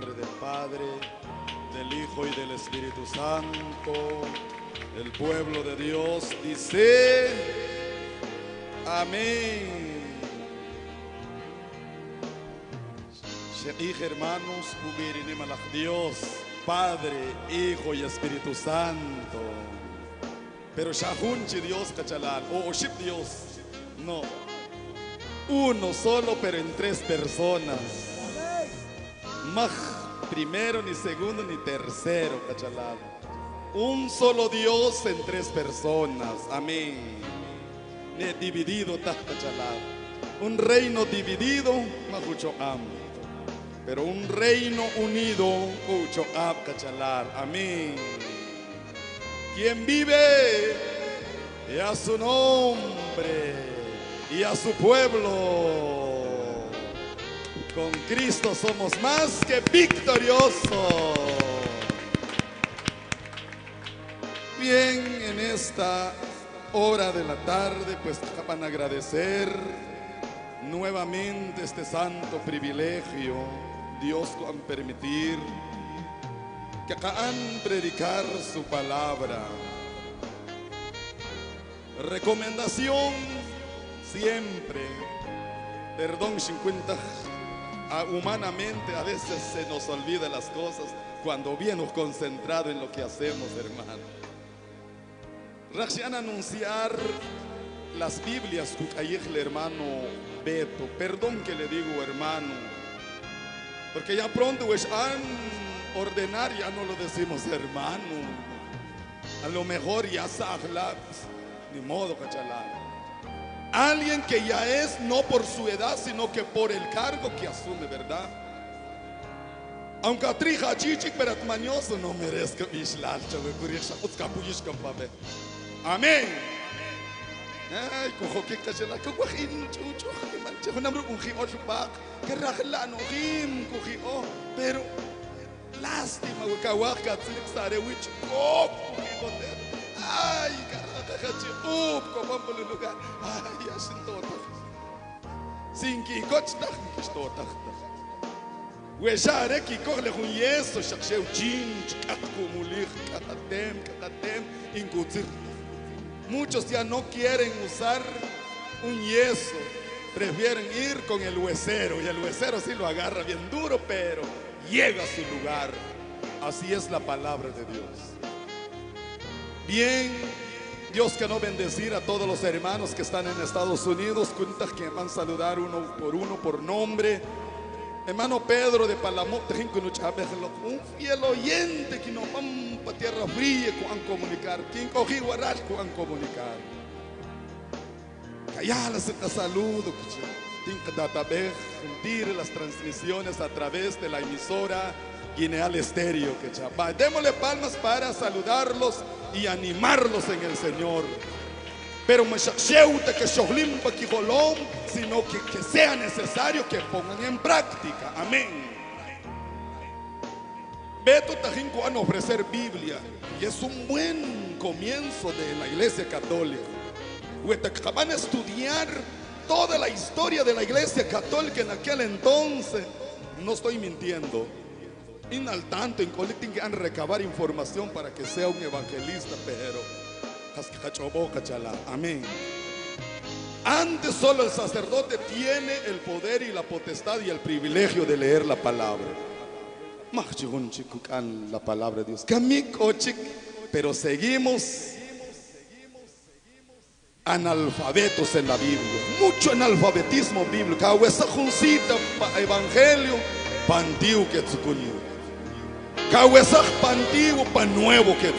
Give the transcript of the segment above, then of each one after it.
nombre del Padre, del Hijo y del Espíritu Santo. El pueblo de Dios dice, amén. Hermanos, Dios, Padre, Hijo y Espíritu Santo. Pero Shahunchi Dios Cachalal, o Oship Dios, no. Uno solo, pero en tres personas. Primero, ni segundo, ni tercero. Un solo Dios en tres personas. Amén. Dividido, ta, Cachalal. Un reino dividido, mucho am. Pero un reino unido, mucho ab, Cachalar. Amén. Quien vive y a su nombre y a su pueblo. Con Cristo somos más que victoriosos. Bien, en esta hora de la tarde, pues van a agradecer nuevamente este santo privilegio. Dios lo han permitir que acá han predicar su palabra. Recomendación siempre, perdón 50, ah, humanamente a veces se nos olvida las cosas cuando bien concentrado en lo que hacemos, hermano. Raxian anunciar las Biblias, el hermano Beto, perdón que le digo hermano, porque ya pronto pues han ordenar ya no lo decimos hermano. A lo mejor ya sahla, ni modo, cachalada. Alguien que ya es no por su edad, sino que por el cargo que asume, ¿verdad? Aunque atrija chichik perat mañoso no merezca mishlal, chave kurisha, uskapuyish pabe. Amén. Ay, que guajin, chucho, que manche, un hambre un jimo chupac, que rajla no jim, cojo, pero lástima, huecahuaca, tsirik sare, wich, cop, ay, caraja, hachi, up, copampo el lugar, ay, ashin tota. Sinki, coch, tak, kistota. Weshare ki kogle hun yeso shaksheu chin, chakku mulich, kakatem, kakatem, inkutzir. Muchos ya no quieren usar un yeso, prefieren ir con el huesero y el huesero sí lo agarra bien duro, pero llega a su lugar. Así es la palabra de Dios. Bien, Dios que no bendecir a todos los hermanos que están en Estados Unidos, cuentas que van a saludar uno por uno por nombre. Hermano Pedro de Palamot, un fiel oyente que no para tierra fría con comunicar, quien cogí guaral con comunicar. Callala se te saludo, sentir las transmisiones a través de la emisora Guineal Estéreo. Démosle palmas para saludarlos y animarlos en el Señor. Pero que sino que, que sea necesario que pongan en práctica. Amén. Beto Tajinco van a ofrecer Biblia y es un buen comienzo de la iglesia católica. Van a estudiar toda la historia de la iglesia católica en aquel entonces. No estoy mintiendo. Y al tanto Colitín que han recabar información para que sea un evangelista, pero Amén. Antes solo el sacerdote tiene el poder y la potestad y el privilegio de leer la palabra. La palabra de Dios. Pero seguimos analfabetos en la Biblia. Mucho analfabetismo bíblico. Evangelio pantiu que Kawesaj pantigo pa nuevo que.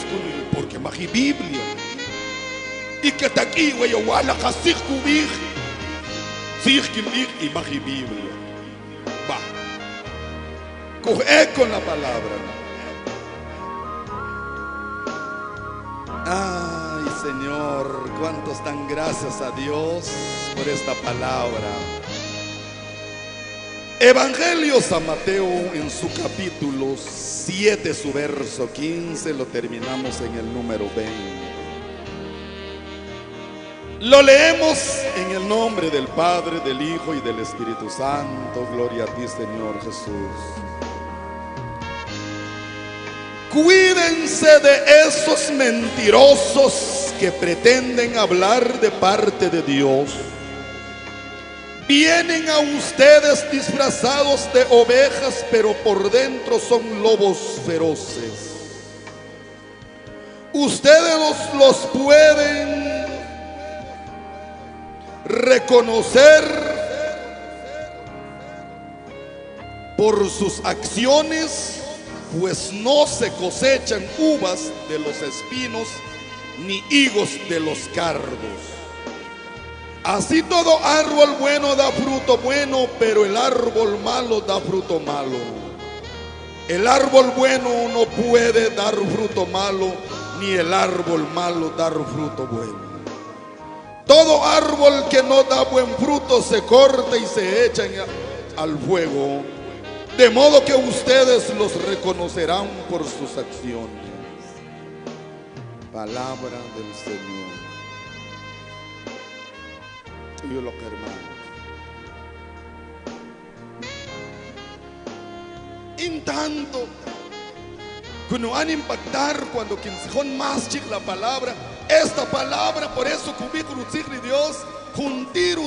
Porque magi Biblia. Y que está aquí, güey, wala kasik kubig. Sig kimig y magi Biblia. Va. Coge con la palabra. Ay, Señor, cuántos dan gracias a Dios por esta palabra. Evangelio San Mateo en su capítulo 7, su verso 15, lo terminamos en el número 20. Lo leemos en el nombre del Padre, del Hijo y del Espíritu Santo. Gloria a ti, Señor Jesús. Cuídense de esos mentirosos que pretenden hablar de parte de Dios. Vienen a ustedes disfrazados de ovejas, pero por dentro son lobos feroces. Ustedes los, los pueden reconocer por sus acciones, pues no se cosechan uvas de los espinos ni higos de los cardos. Así todo árbol bueno da fruto bueno, pero el árbol malo da fruto malo. El árbol bueno no puede dar fruto malo, ni el árbol malo dar fruto bueno. Todo árbol que no da buen fruto se corta y se echa al fuego. De modo que ustedes los reconocerán por sus acciones. Palabra del Señor. Y yo lo que hermano. En tanto, que nos van a impactar cuando quien más chic la palabra, esta palabra, por eso cubico Dios, juntir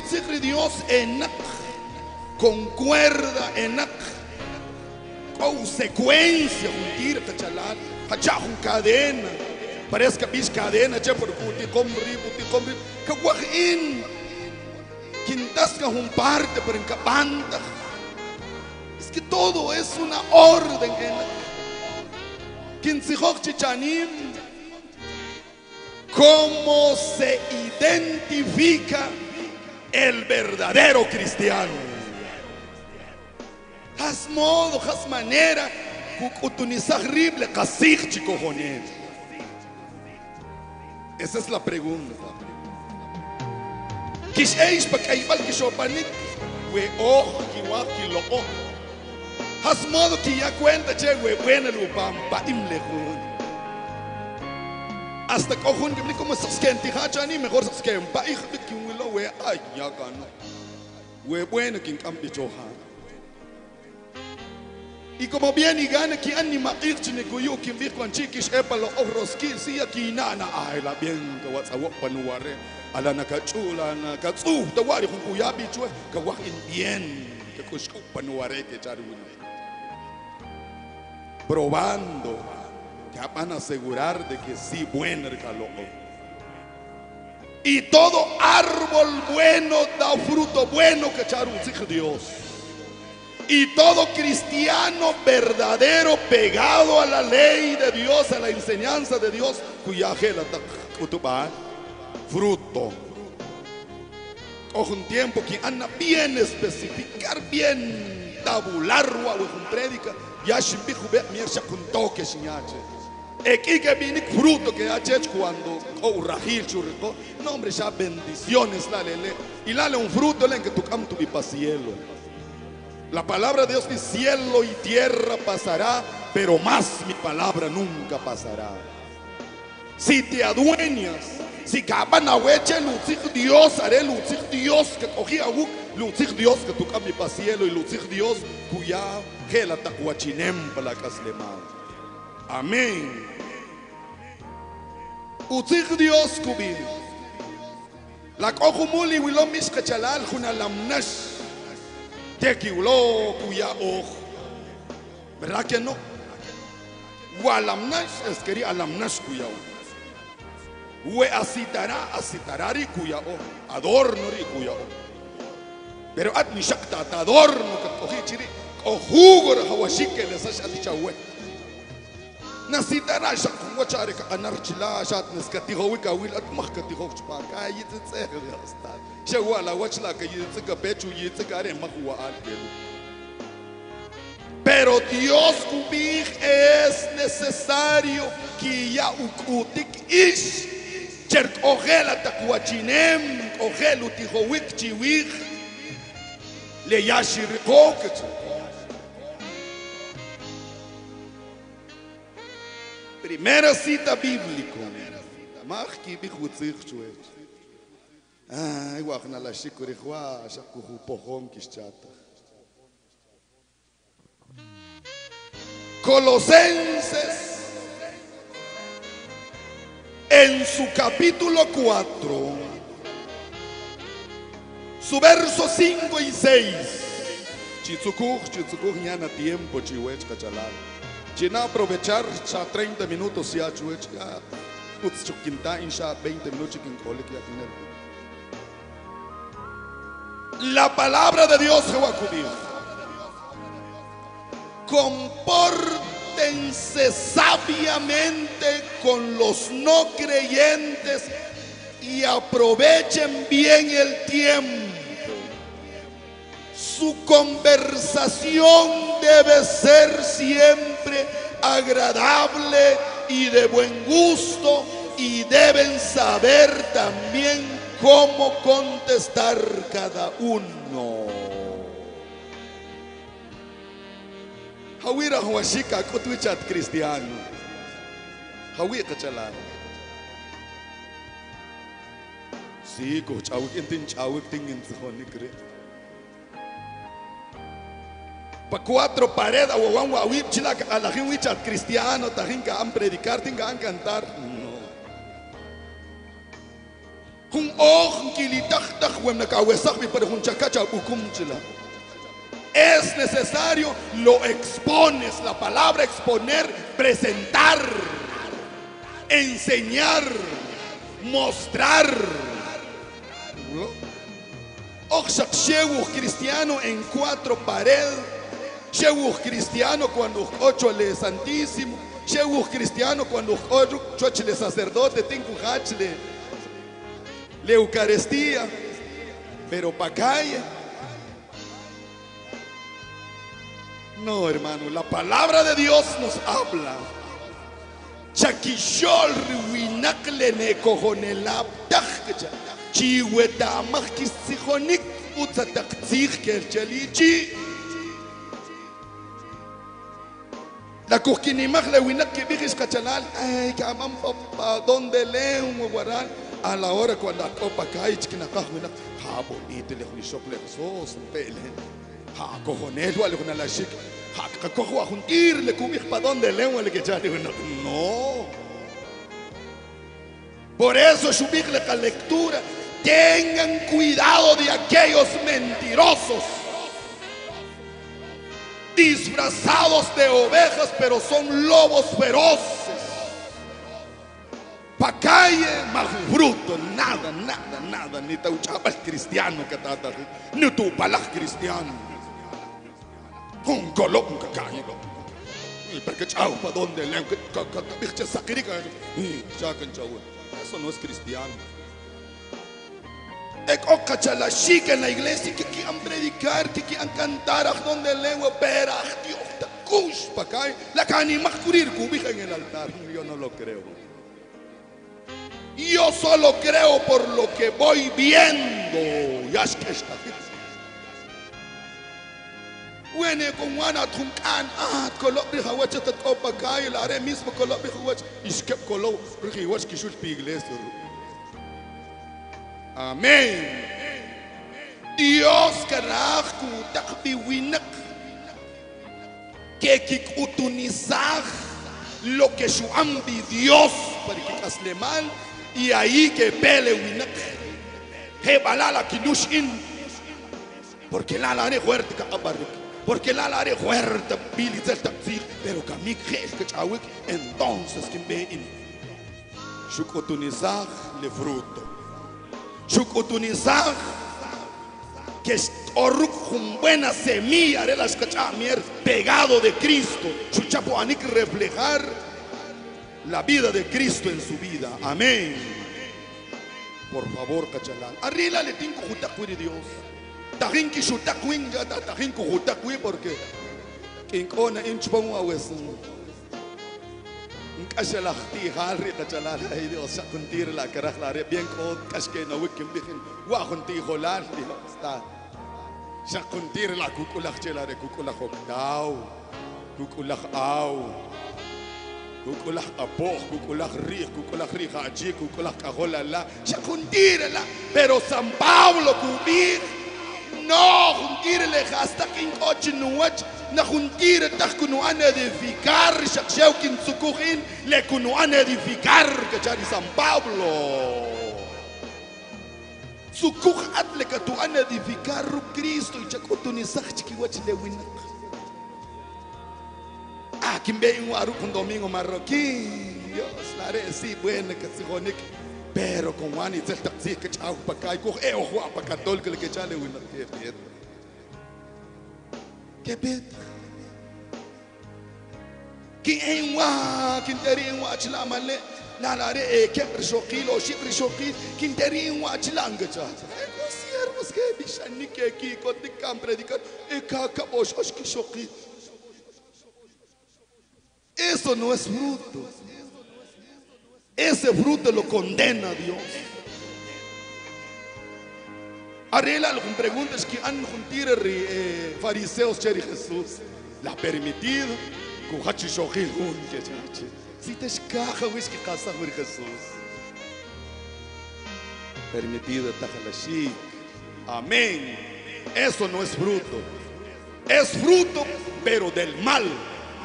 Dios en concuerda en consecuencia juntir cachalal, hacha un cadena, parece que bis cadena, che por puti comri, puti comri, que guajin, quintasca un parte por encapanta. Es que todo es una orden en chichanim, cómo se identifica el verdadero cristiano. Has modo, has manera, Esa es la pregunta. Kish eish pa kaibal kishopanit, we oh, kiwa kilo oh. Has modo que ya cuenta, che, we buena lupampa, imle hasta kohun que como se skenti hachani mejor se skempa ich bit kin wilo we ay ya kana we bueno kin y como bien y gana que anima irchine kuyu kin vi kwan chikish epalo ohros ki si ki nana ay la bien ka wa sawo panuare ala na ka chula na ka tsu ta wari kun kuya bi chue ka bien ka kush panuare que charu probando que van a asegurar de que sí, bueno el calor. Y todo árbol bueno da fruto bueno que hijo Dios. Y todo cristiano verdadero pegado a la ley de Dios, a la enseñanza de Dios, cuya fruto. Ojo un tiempo que anda bien especificar, bien tabular o un predica, ya shimbihu be mirsha con toque que viene fruto que ha hecho cuando oh rahil churrico. No hombre, ya bendiciones la lele. Y dale un fruto en que tu campo tu cielo. La palabra de Dios dice cielo y tierra pasará, pero más mi palabra nunca pasará. Si te adueñas, si caban a weche, Dios, haré lucir Dios que cogía lucir Dios que tu campo para cielo y lucir Dios cuya que la tacuachinem para la caslema. Amén. Utzig Dios kubin. La kohumuli wilo miskachalal juna lamnash. Teki ulo kuya oh. ¿Verdad que no? Walamnash es quería alamnash kuya oh. We asitara asitarari kuya oh. Adorno ri kuya oh. Pero at mishakta adorno ka kohi chiri. O jugo ra hawashike lesash atichawe. نسيت انا عشان وشارك انا رجلا شات نسكتي هو كاويل اتمخ كتي هو شبار كاي يتسهل يا استاذ شوالا وشلا كي يتسكا بيتشو يتسكا ري مخوا الكلو Pero Dios cubir es necesario que ya ukutik ish cher ogela takuachinem ogelu tihowik chiwich le yashirikoketsu Primera cita bíblica. Marque bichutzich chuet. Ah, igual na la shikurichwa, shakuhu pohom kischata. Colosenses en su capítulo 4, su verso 5 y 6. Chitzukuj, chitzukuj, ñana tiempo, chihuech, cachalal. China aprovechar, cha 30 minutos, ya chuech, ya. Putz, chuquinta, insha 20 minutos, chiquincole, que ya tener. La palabra de Dios, Jehová dijo. Compórtense sabiamente con los no creyentes y aprovechen bien el tiempo. Su conversación debe ser siempre agradable y de buen gusto y deben saber también cómo contestar cada uno. Pa cuatro paredes, wan wawip chila alajin wichat cristiano, tajin ka an predicar, tinga an cantar. No. Kung og kilitach tach wem na kawesak mi para hun chakacha ukum chila. Es necesario, lo expones, la palabra exponer, presentar, enseñar, mostrar. Oxak shewuch cristiano en cuatro paredes. Shewuch cristiano cuando ocho le santísimo. Shewuch cristiano cuando ocho le sacerdote, tinku le, le Eucaristía. Pero pa' calle. No, hermano, la palabra de Dios nos habla. Chakishol riwinakle ne kohonelab takcha. Chiweta mahkisihonik utsataktsich kerchalichi. La cosquinimaj le winak que vigis cachalal. Ay, que aman papá, donde leo un guaral. A la hora cuando copa cae, chiquinakaj winak. Ha bonito le huishok le sos, pele. Ha cojones, wale con la chic. Ha kakojo a juntir le cubij pa donde leo le que chale No. Por eso subir la lectura. Tengan cuidado de aquellos mentirosos disfrazados de ovejas, pero son lobos feroces. Pa calle, más bruto, nada, nada, nada, ni te el cristiano que trata, ni tu palas cristiano. Un colón que porque chau, donde le, que eso no es cristiano. Chica en la iglesia que quieran predicar, que quieran cantar, donde lengua, pero Dios te cuspa, la más curir cubija en el altar. Yo no lo creo. Yo solo creo por lo que voy viendo. Ya es que está. Wene con wana tunkan ah kolop ri hawacha tat la are mismo iskep kishul pi iglesia. Amén. Dios karach kutak biwinak. Que kik lo que su ambi Dios para que casle mal y ahí que pele winak. He balala kinush in. Porque la la fuerte ka abarrik. Porque la la fuerte bilizel tapsir. Pero kamik que chawik entonces que ve in. Shuk utunizar le fruto. Chukutunizar que oruk con buena semilla de las cachamier pegado de Cristo. Chuchapo anik reflejar la vida de Cristo en su vida. Amén. Por favor, cachalán. Arriba le tengo de Dios. Tajin ki shutakwin ya tajin ku porque king ona inchpon awesun. Nkashalahti hari kachalal ay Dios sa kuntir la karah la bien ko kaske na wikim bihin wa kunti holal di sta sa kuntir la kukulak chela re kukulak okdaw kukulak aw. Kukulak apo kukulak ri kukulak ri haji kukulak kahola la. Sa kuntir la. Pero San Pablo kubir. No, juntire le hasta kin coche nuach, na juntire tak kuno an edificar, shakshau kin sukuhin, le kuno an edificar, kachari San Pablo. Sukuh at le katu an edificar Cristo y chakutu ni sakchiki wach le winak. Ah, kimbe inwaru con domingo marroquín. Dios, la re sí que se jonik. Pero con wani tel taksi que chau pa kai ko e o pa katol que le que chale winak que. Que bet. Ki enwa, kin teri enwa chila male. La la re e ke shokil o shibri shokil, kin teri enwa chila. E ko siervos que bishani que ki ko tikam predicar e ka ka bosh osh ki shokil. Eso no es fruto. Ese fruto lo condena Dios. Arregla algunas preguntas que han juntado eh, fariseos cheri Jesús. La permitido. Kuhachi shohil hun que chachi. Si te escaja wis que casa por Jesús. Permitido tajalashik. Amén. Eso no es fruto. Es fruto, pero del mal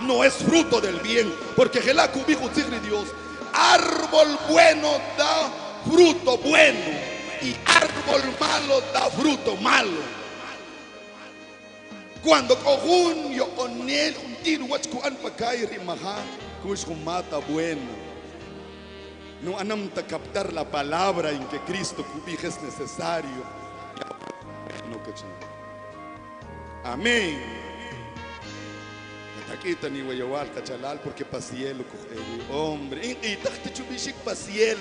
no es fruto del bien. Porque Gelaku dijo Dios, árbol bueno da fruto bueno y árbol malo da fruto malo. Cuando cojun yo onel until wachku an pakai rimaha kush mata bueno. No anam ta captar la palabra en que Cristo cubija es necesario.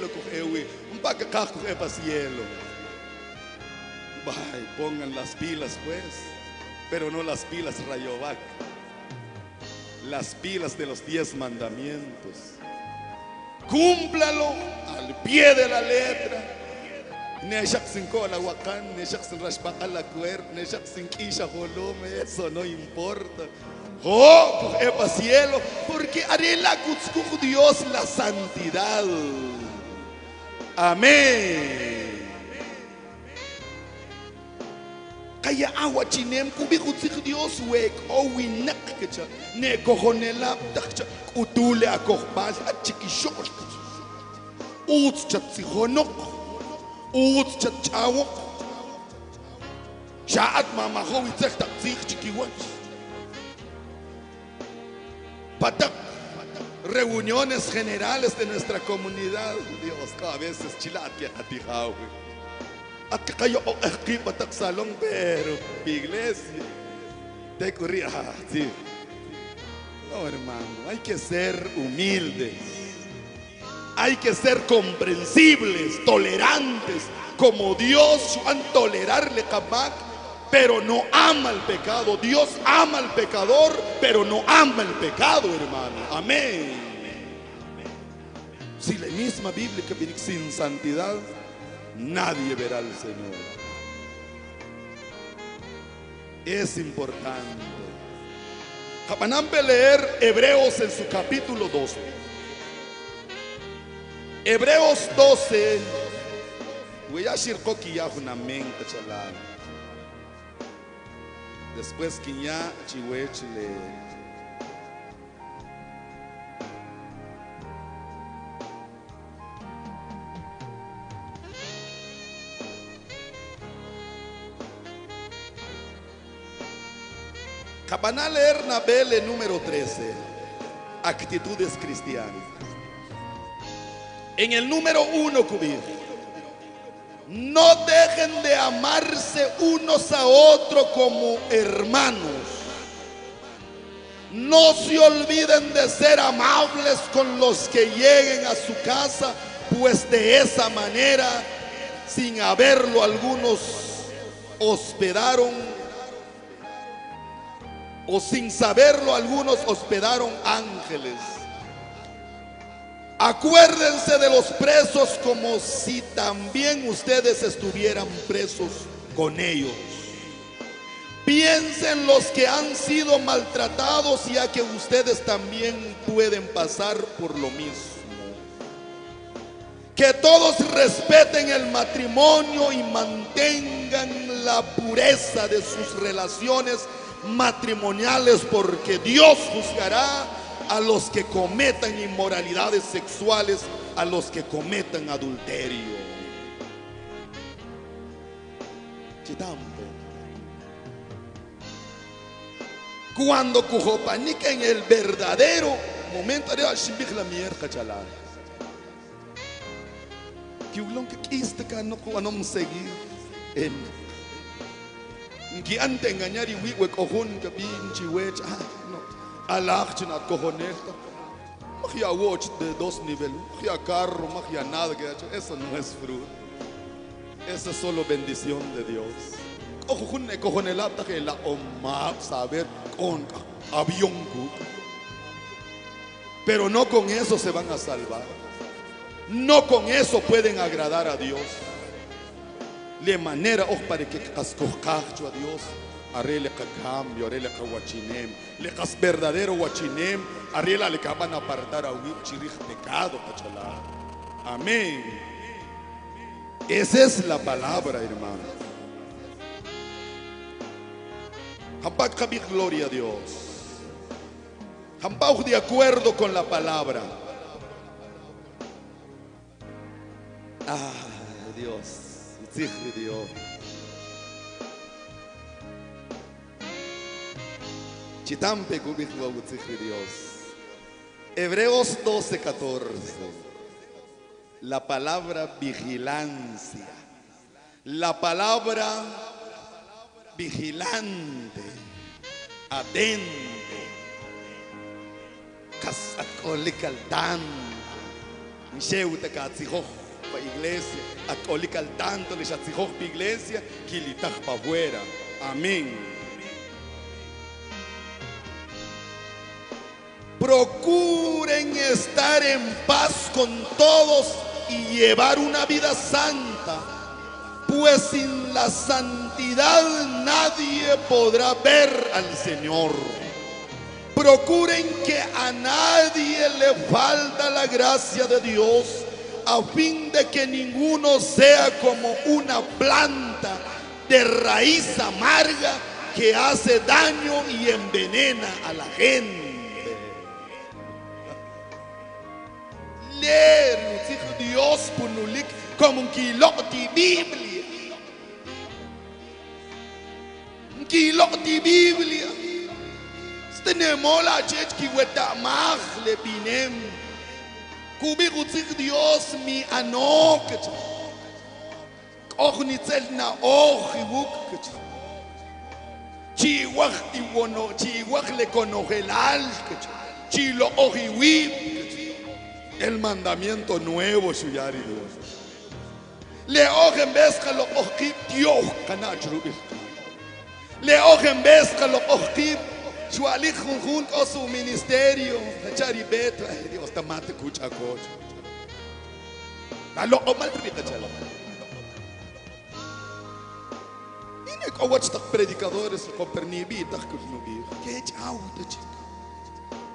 Cogewi. Un paca cajo e pasielo. Bye, pongan las pilas pues, pero no las pilas rayovac. Las pilas de los diez mandamientos. Cúmplalo al pie de la letra. Eso no importa. Oh, epa cielo, porque haré la kutzkuch Dios la santidad. Amén. Kaya awa chinem kubi kutzich Dios wek o winak kecha ne kohonela takcha utule akohbal achikishol. Uts chatzihonok, uts chatchawok. Shaat mama ho itzech takzich. Reuniones generales de nuestra comunidad. Dios, cada vez es chilat que atijawe. At kayo o aquí patak salón, pero iglesia. Te corría, ah, sí. No, hermano, hay que ser humildes. Hay que ser comprensibles, tolerantes, como Dios han tolerarle kabak pero no ama el pecado. Dios ama al pecador, pero no ama el pecado, hermano. Amén. Si la misma Biblia que dice sin santidad, nadie verá al Señor. Es importante. Japanampe leer Hebreos en su capítulo 12. Hebreos 12. Voy a decir una mente. Después que ya chihuechile. Cabana leer Nabele número 13. Actitudes cristianas. En el número 1 cubrir. No dejen de amarse unos a otros como hermanos. No se olviden de ser amables con los que lleguen a su casa, pues de esa manera, sin haberlo, algunos hospedaron, o sin saberlo, algunos hospedaron ángeles. Acuérdense de los presos como si también ustedes estuvieran presos con ellos. Piensen los que han sido maltratados ya que ustedes también pueden pasar por lo mismo. Que todos respeten el matrimonio y mantengan la pureza de sus relaciones matrimoniales porque Dios juzgará a los que cometan inmoralidades sexuales, a los que cometan adulterio. Chitampo. Cuando cujopanica en el verdadero momento de la mierda chalada. Que ulong que kiste ka no ko anom seguir en Ngi ante engañar y wiwe kohon ka bin chiwech china cojonesta magia watch de dos niveles magia carro magia nada que hecho eso no es fruto. Eso es solo bendición de Dios. Kohon ne cojonelata que la oma saber con avión pero no con eso se van a salvar. No con eso pueden agradar a Dios. De manera oh para que cascojacho a Dios. Arele ka cambio, arele ka wachinem. Le cas verdadero wachinem. Arela le a apartar a huir chirij pecado, cachala. Amén. Esa es la palabra, hermano. Hampak kabik gloria a Dios. Hampak de acuerdo con la palabra. Ah, Dios. Dios. Chitampe Dios. Hebreos 12, 14. La palabra vigilancia. La palabra vigilante. Atento. Casacolical tanto. Pa iglesia. Acolical tanto le shatzijoj pa iglesia. Kilitaj pa afuera. Amén. Procuren estar en paz con todos y llevar una vida santa, pues sin la santidad nadie podrá ver al Señor. Procuren que a nadie le falta la gracia de Dios, a fin de que ninguno sea como una planta de raíz amarga que hace daño y envenena a la gente. Leer zich Dios punulik como un kilo di Biblia. Un kilo di Biblia. Tenemos la chech ki weta mag le binem. Kubi zich Dios mi anok. Och ni zel na och i wuk. Chihuah i wono, chihuah le conogelal. Chilo och i wip el mandamiento nuevo shuyari Dios. Le ojen bezka lo ojib Dios kanachru. Le ojen bezka lo ojib shualik junjun o su ministerio. Chari beto, Dios tamate kucha coach. Alo omal rika chala. Ine ko watch tak predicadores ko pernibi tak kunubi. Que chau chica.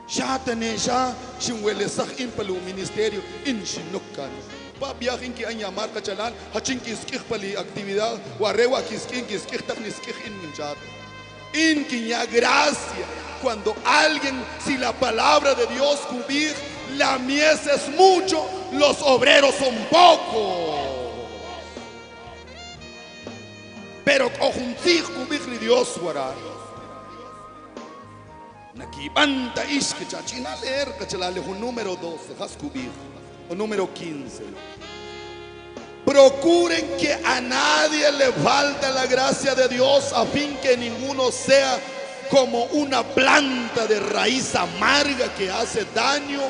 Shatane sha shinwele sak in palu ministerio in shinukkan. Pa biyakin ki anya marka chalan hachin ki skikh pali actividad warewa ki skin ki skikh tak ni skikh in minchat. Gracia cuando alguien si la palabra de Dios cubrir la mies es mucho los obreros son pocos. Pero conjuntir cubrir Dios warar. Nakibanta ishke chachina leer cachalale un número 12, hascubir, o número 15. Procuren que a nadie le falte la gracia de Dios a fin que ninguno sea como una planta de raíz amarga que hace daño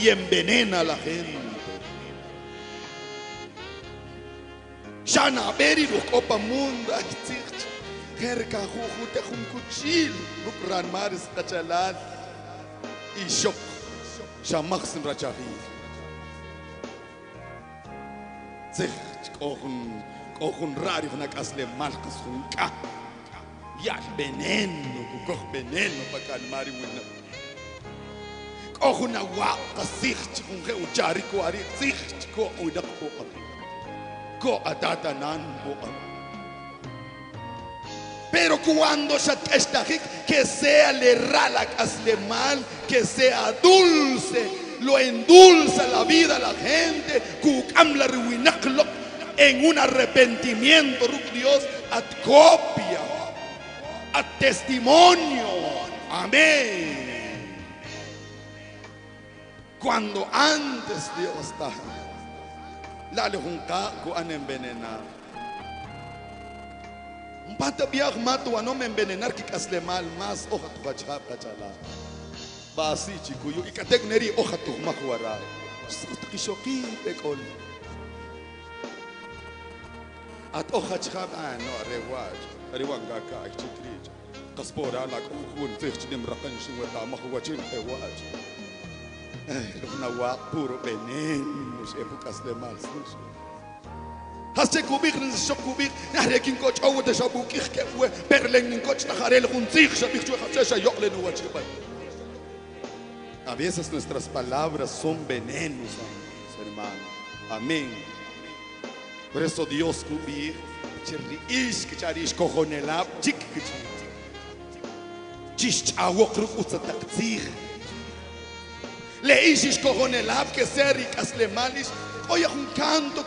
y envenena a la gente. Shana beri copa perca juju te jun cuchil rukran maris tachalal y shop shamaxin rachavi zeg kohun kohun rari huna kasle malkis hunka yal veneno kukoh veneno pakan mari wina kohun awa kasich hunge uchari kuari sich ko udak ko ko atata nan ko Pero cuando que sea le ralak hazle mal, que sea dulce, lo endulza la vida a la gente, en un arrepentimiento, Dios, at copia, a testimonio. Amén. Cuando antes Dios está, lalo junca ku an envenenar. mpata biar matu wanomembene narkik aslemal mas ohat bajha bajala basi chikuyu ikatek neri ohat mahwara kishoki bekol at ohat chab ano rewaj rewangaka ichitrij قصبور على كوكون فيه تنم رقنش ولا مخوجين حواج إيه لغنا واق بورو بنين مش ابو كاس دمال سنشو A veces nuestras palabras son venenos, hermano. Amén. Por eso Dios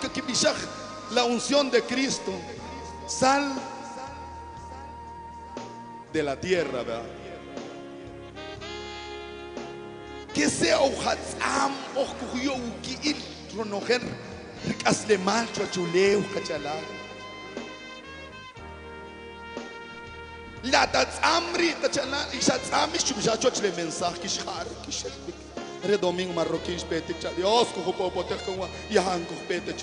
kibishach la unción de Cristo, sal de la tierra, ¿verdad? Que sea ojatzam, ojuyo, ukiil, ronojer, ricas le mal, chuachuleu, cachala. La tatzamri, tachala, y shatzam, y chuchachoch le mensaje, kishar, kishelbik. Re domingo marroquín, petik, Dios, cojo popotek, como, yahan, cojo petek,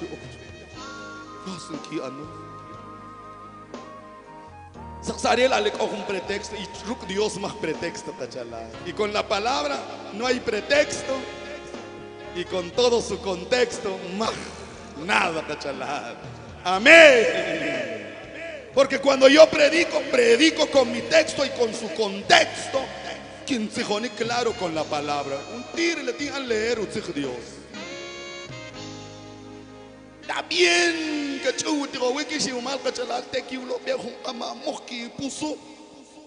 Pretexto y con la palabra no hay pretexto y con todo su contexto más nada tachala. Amén. Porque cuando yo predico, predico con mi texto y con su contexto. Quien se jone claro con la palabra. Un tire le tiran leer Dios. Está bien que chuti go wiki si umal ka chala teki ulo be hum ama moki puso.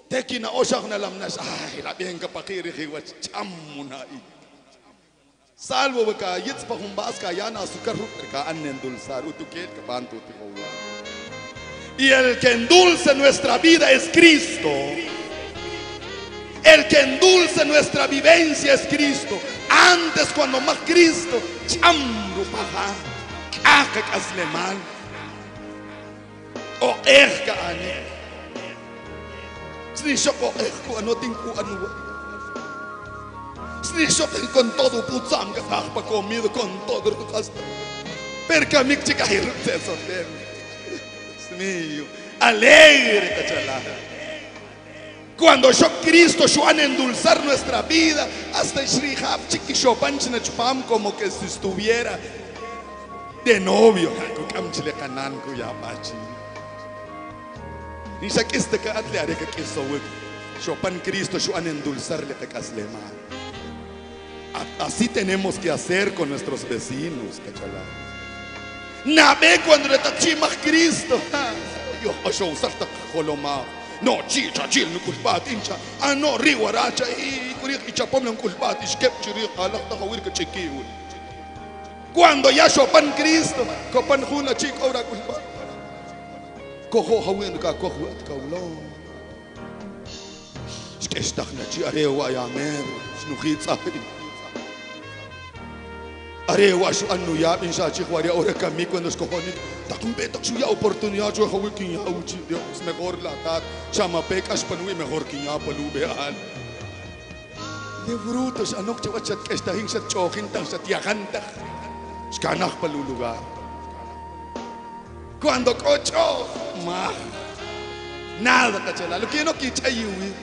Teki na oshak na lam nas ay la bien ka pakiri hi wa chamuna i salvo ka yits pa hum bas ka yana azúcar ka annen dulzar utuket ka bantu ti y el que endulce nuestra vida es Cristo. El que endulce nuestra vivencia es Cristo. Antes cuando más Cristo chamru paja akak asleman o erka ane. Snishok o erku ano tinku ano. Snishok con todo putzam ka pa comido con todo tu casta perca mik chica hirut se sotem snio alegre cachala cuando yo Cristo yo han endulzar nuestra vida hasta Shrihab chiquishopan chinachpam como que si estuviera de novio. Ko kam chile kanan ko ya pachi ni sa kis de ka atle are ka kiso wek Chopan Cristo yo an endulzarle te kaslema así tenemos que hacer con nuestros vecinos cachala. Nabe cuando le tachima Cristo. Yo osho usarta koloma no chicha chil no kulpat incha ah no riwaracha i kuri ichapom lang kulpat iskep chiri halak ta kawir ka chikiul cuando ya chopan Cristo, copan juna chico ahora culpa. Cojo hawin ka cojo at kaulo. Skestak na chi arewa ya mer, snukhit sa Arewa shu anu ya bin sa chi khwari ahora kami cuando escojonit. Takumbe tak shu ya oportunidad yo hawi kin ya uchi Dios mejor la tat. Chama pekas panui mejor kin ya palube al. De frutos anok chawachat kestahin sa chokin tang sa. Scanak palulugar. Cuando cocho, ma, nada cachala. Lo que no quicha yui.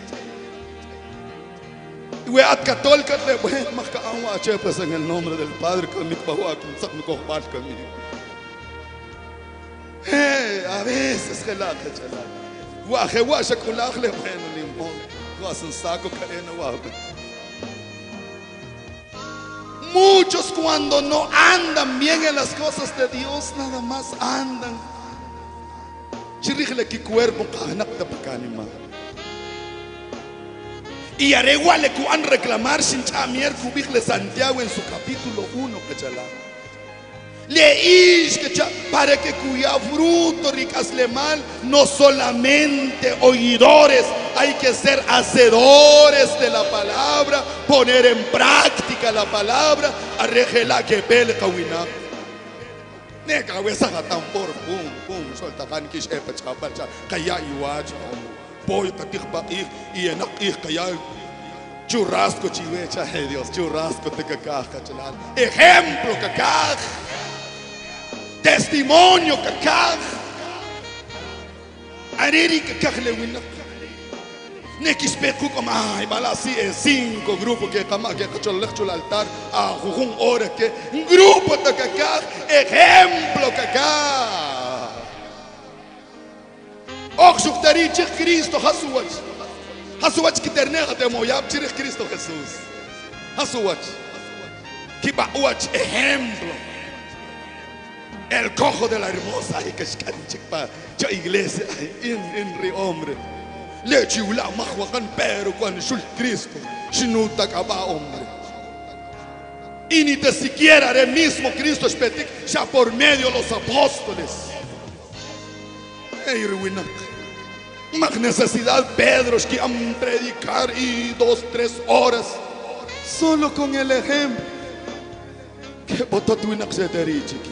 We at católica le bueno más que agua pues en el nombre del Padre con mi papá con sak mi kohbat conmigo. Eh, a veces que la cachala. Guaje guaje kulak le bueno limón. Guasan saco cadena guaje. Muchos cuando no andan bien en las cosas de Dios, nada más andan Chirríjale que cuerpo cajanacta pacanima. Y areguale cuan reclamar sin chamier cubijle Santiago en su capítulo 1, cachala. Leís que para que cuya fruto ricasle mal, no solamente oidores, hay que ser hacedores de la palabra, poner en práctica la palabra, arregela que pel kawina. Neka wesa gatan por pum pum solta kan kish epa chapar cha kaya iwacha boy katik bakir y enak ik kaya churrasco chivecha hey Dios churrasco te cacaja chalal ejemplo cacaja testimonio cacaja ariri cacaja le Nekispeku como ay bala así es cinco grupos que kama que cachol lechul altar. A jujun hora que un grupo de cacá ejemplo cacá Oxuk tari chik Cristo Hasuwach Hasuwach que ternega te moyab chirich Cristo Jesús. Hasuwach Kiba uach ejemplo. El cojo de la hermosa ay que pa yo iglesia en en hombre ula mahwakan pero cuando sul Cristo shinuta kaba hombre. Y ni te siquiera el mismo Cristo espetic ya por medio de los apóstoles. Más necesidad Pedro que han predicar y dos tres horas solo con el ejemplo. Que botó tu chiqui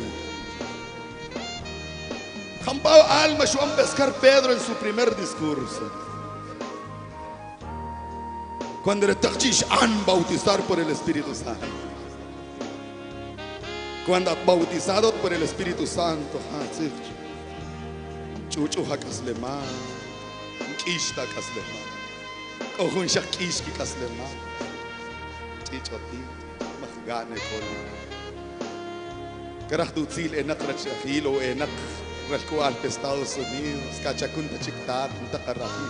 Campao alma Juan pescar Pedro en su primer discurso cuando le han bautizar por el Espíritu Santo. Cuando bautizado por el Espíritu Santo, chuchu hakaslema, kishta kaslema, kohun shakishki kaslema, chichoti, mahgane kolo. Karah tutzil enak rachafil o enak ralkual pe Estados Unidos, kachakun tachiktat, takarahi,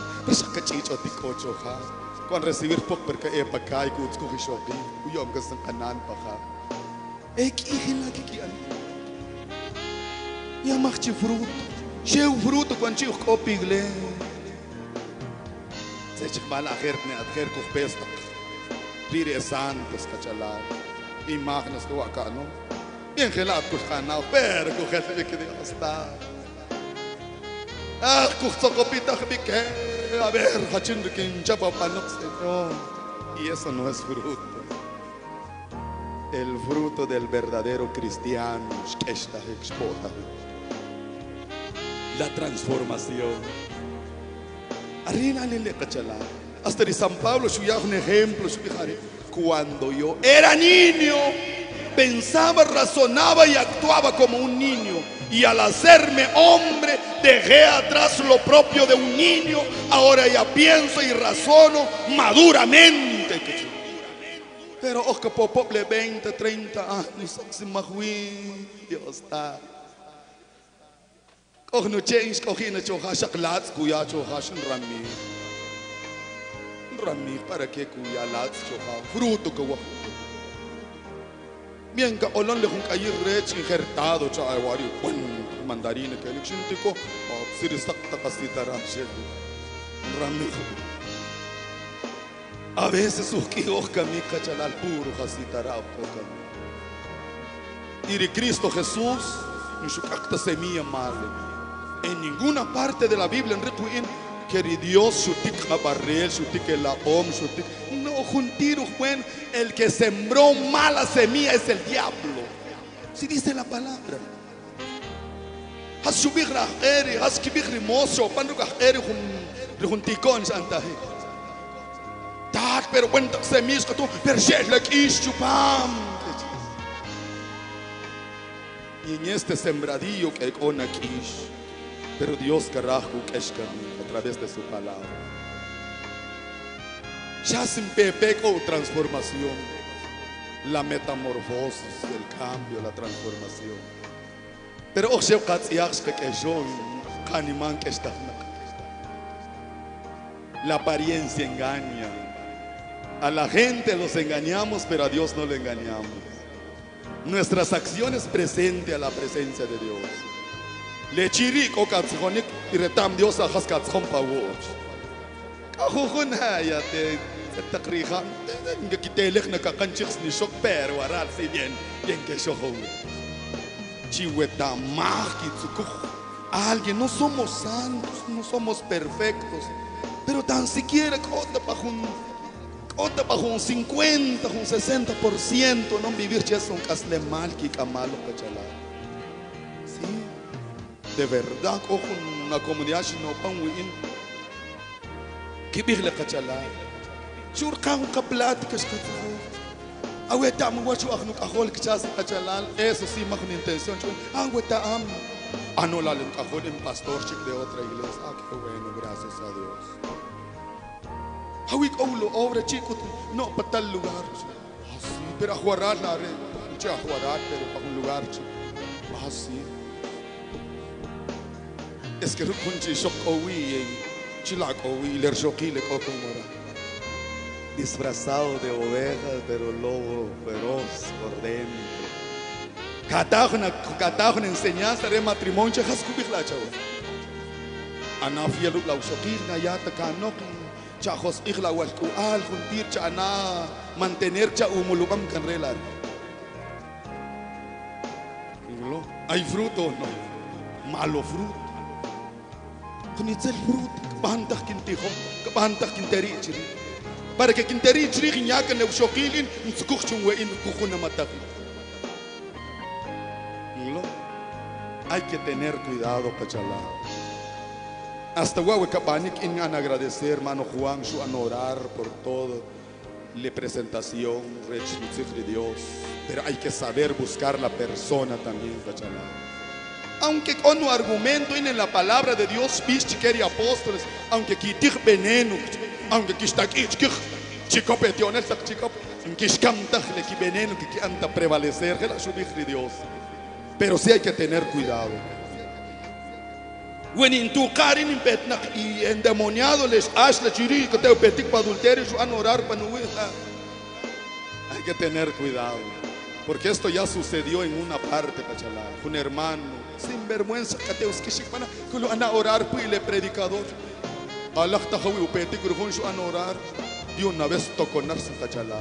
pasakachichoti kocho ha. Kon recibir pok porque e pakai ku tsku hishobi ku yom ka sang kanan pa ka e ki hila ki ki an ya mach fruto cheu fruto kon chi ko pigle se chik mal akhir ne akhir ku pesta pire santos kachalar imágenes que wakano bien gelat ku khana per ku khete que Dios está ah ku tsokopita khbike a ver, no. Y eso no es fruto. El fruto del verdadero cristiano la transformación. Hasta de San Pablo, un ejemplo, cuando yo era niño, pensaba, razonaba y actuaba como un niño. Y al hacerme hombre, dejé atrás lo propio de un niño. Ahora ya pienso y razono maduramente. Pero oh, que pobre 20, 30 años, Dios está. No change, cogi na choja shaklats, kuya choja rami. Rami, para que kuya lats choja, fruto que Bien ka olon le kung kayi rech injertado cha ay wari kun mandarina ka lik shinti ko oh sirisak ta kasita rashe rami a veces ukiok kami kachalal puro kasita rapo kami y Cristo Jesús en su cacta semilla madre en ninguna parte de la Biblia en retuin que Dios su tic barrel su tic la om su tic juntir buen, el que sembró mala semilla es el diablo. Si dice la palabra. Y en este sembradillo que con aquí, pero Dios carajo que a través de su palabra. Ya sin pepeco transformación, la metamorfosis, el cambio, la transformación Pero oh, se que yo, canimán que está La apariencia engaña. A la gente los engañamos, pero a Dios no le engañamos. Nuestras acciones presente a la presencia de Dios. Le chiri ko ka tsonik iretam Dios a khas ka tsom pa wo. Ka khun ha ya te تقريخا كتالخنا كقنشخس نشوك بير ورال سي bien a alguien, no somos santos, no somos perfectos, pero tan siquiera para un 50, un 60% no vivir es un casle mal que camalo cachala. Sí, de verdad, ojo, una comunidad no pan win. Que bigla cachala. Churca un capláticas cachala. Agüeta mu wachu agnu kahol kichas achalal. Eso sí, más una intención. Agüeta am. Anolal en en pastor chic de otra iglesia. Ah, qué bueno, gracias a Dios. Hawik oulo obra chico. No, para tal lugar. Así, ah, pero a juarar la red. Mucha juarar, pero para un lugar chico. Así. Ah, es que rukunchi shok owi. Eh. Chilak owi, ler shokilek okumora. Enseñanza de matrimonio, chas kubik la chavo. Ana fielu la usokir na yata kanok, chajos igla wal kual juntir cha ana mantener. Hay fruto no, malo fruto. Kunitzel fruto, kabantak kintiho, kabantak kinterichiri para que te rich nyaka ne ushokilin mtsukuchun we in kukhuna mataki hay que tener cuidado pachala hasta in an agradecer hermano Juan su an orar por todo. La presentación de Dios. Pero hay que saber buscar la persona también pachala aunque con un argumento en la palabra de Dios, pichiqueri apóstoles, aunque quitig veneno, aunque quistakich, chico petiones, chico, quiscamta, le que que anda prevalecer, que la subir Dios. Pero sí hay que tener cuidado. When in tu carin in petnak y endemoniado les asla chiri que te petic para adulterio, van orar para no Hay que tener cuidado. Porque esto ya sucedió en una parte, Pachalá. Un hermano, sin vergüenza, que te uskishikmana, que lo van a orar, pues le predicador. Allah tahawi upeti kurhun su an orar. Y una vez tocó narsa Pachalá.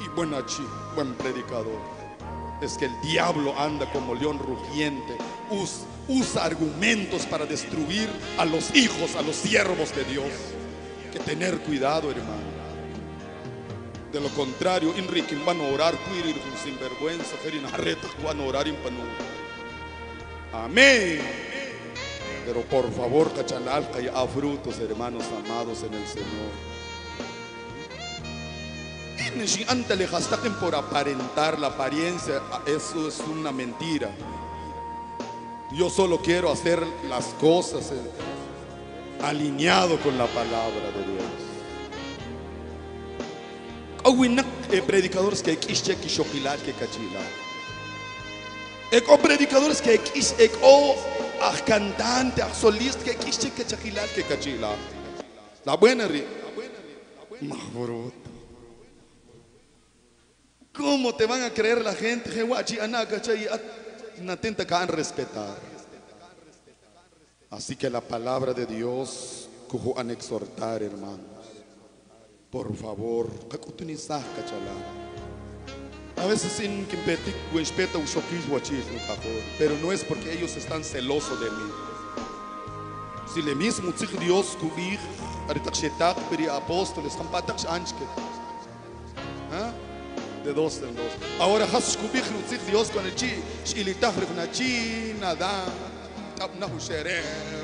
Y buen achi, buen predicador. Es que el diablo anda como león rugiente. Usa, argumentos para destruir a los hijos, a los siervos de Dios. Que tener cuidado, hermano. De lo contrario, Enrique van a orar cuirir sinvergüenza, Gerin arreta van a orar en. Amén. Pero por favor, cachanal, que haya frutos, hermanos amados en el Señor. Y antes por aparentar la apariencia, eso es una mentira. Yo solo quiero hacer las cosas eh, alineado con la palabra de Dios. Awinak e predicadores que kische ki shokilat que kachila. Eko predicadores que eko a cantante, a solista que kische que chakilat que kachila. La buena ri. Mahbrut. ¿Cómo te van a creer la gente? Jehuachi anaka chay natenta kan respetar. Así que la palabra de Dios cujo an exhortar, hermanos. Por favor, kakutunizah kachala. A veces sin que petik respeta un shokis wachis no cajón, pero no es porque ellos están celosos de mí. Si le mismo tzich Dios kubir, aritak shetak peri apóstoles, están patak anchke. ¿Ah? De dos en dos. Ahora has kubir tzich Dios con el chi, shilitah rifna chi, nada, tabnahu shereh.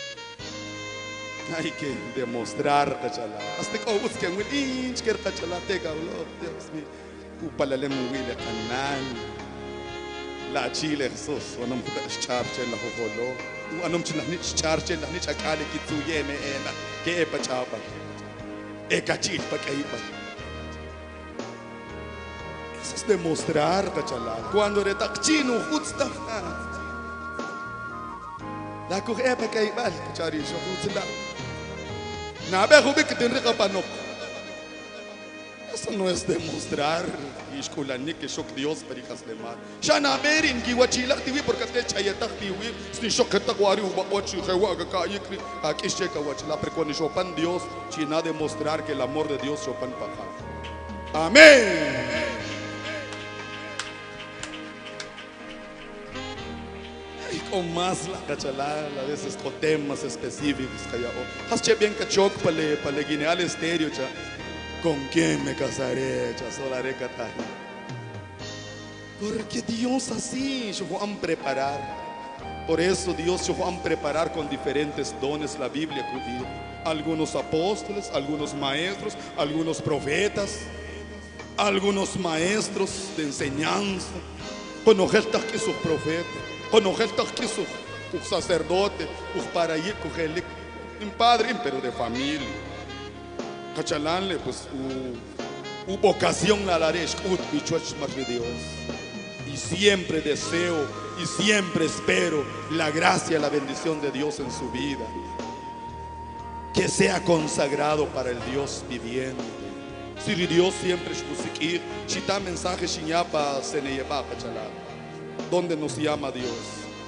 Hay que demostrar, cachala. Hasta que obus que un inch que cachala te cablo, Dios mío. Upalale muwile kanan. La chile Jesús, o no puedes charche la jojolo. anom chila ni charche la ni chakale kitsuye me ena ke e pachapa e kachil pa kay pa Eso es demostrar, cachala. Cuando re takchino hutsta. La kuh e pa kay bal, kachari sho hutsta. Na be hubik tin rika panok. Eso no es demostrar. Ishkulanik que shok Dios perikas le mar. Shana berin ki wachilak tiwi porque te chayetak tiwi. Sti shok ketak wari uba wachi rewa ga ka yikri. Ak ishe ka wachila pero cuando shopan Dios, china demostrar que el amor de Dios shopan paja. Amén. Con más la cachalada, a veces con temas específicos. que ya, Has che bien cachok pale pale guineal estéreo cha. ¿Con quién me casaré? Cha sola recata. Porque Dios así, yo voy a preparar. Por eso Dios yo voy a preparar con diferentes dones la Biblia judía. Algunos apóstoles, algunos maestros, algunos profetas, algunos maestros de enseñanza. Conocer que sus profetas, conocer que sus sus sacerdotes, sus paraí, cogelik, un padre, pero de familia. Cachalanle, pues, u, u vocación la laresh, más de Dios. Y siempre deseo y siempre espero la gracia la bendición de Dios en su vida. Que sea consagrado para el Dios viviente. Si Dios siempre es musiquir, chita mensaje shiñapa se ne lleva cachalá. ¿Dónde nos llama Dios?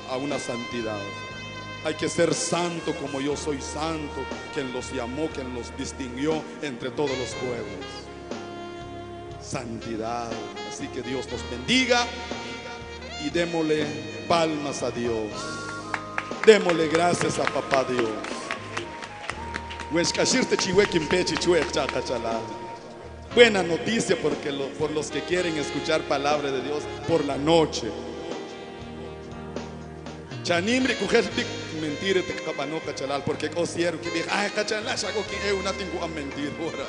A una santidad. Hay que ser santo como yo soy santo, quien los llamó, quien los distinguió entre todos los pueblos. Santidad. Así que Dios nos bendiga y démosle palmas a Dios. Démosle gracias a papá Dios. Cachalá. Buena noticia porque por los que quieren escuchar palabra de Dios por la noche. Chanimri kujeltik mentire te kapano kachalal porque osiero que dije ay kachalal saco que es una tingu a mentir ora.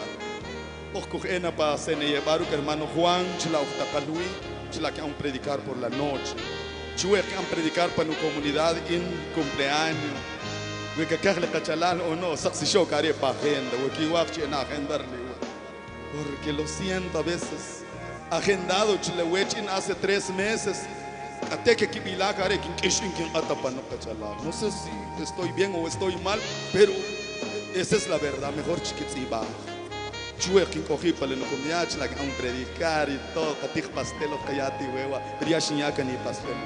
Och kujena pa sene llevaru que hermano Juan chila uftakalui chila que han predicar por la noche. Chue que han predicar para nu comunidad en cumpleaños. We que kagle kachalal o no saxi show care pa agenda, we ki wak chena agenda porque lo siento a veces. Agendado Chilewechin hace tres meses. Que. No sé si estoy bien o estoy mal, pero esa es la verdad. Mejor chiquitziba. Chue kin cogi pale no comía chila que predicar y todo. Katich pastel o kayati huewa. Pero ya shinyaka ni pastel.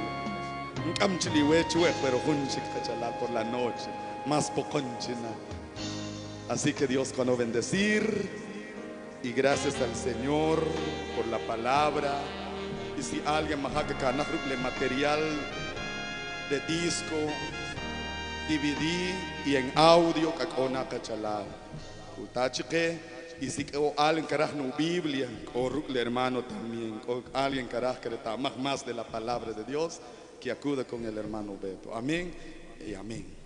Nkam chiliwe chue pero hunchik kachala por la noche. Más poconchina. Así que Dios cuando bendecir y gracias al Señor por la palabra. Y si alguien más que le material de disco, DVD y en audio, kakona kachala. Utachique, y si o alguien caraj no Biblia, o el hermano también, o alguien caraj que está más, más de la palabra de Dios, que acuda con el hermano Beto. Amén y amén.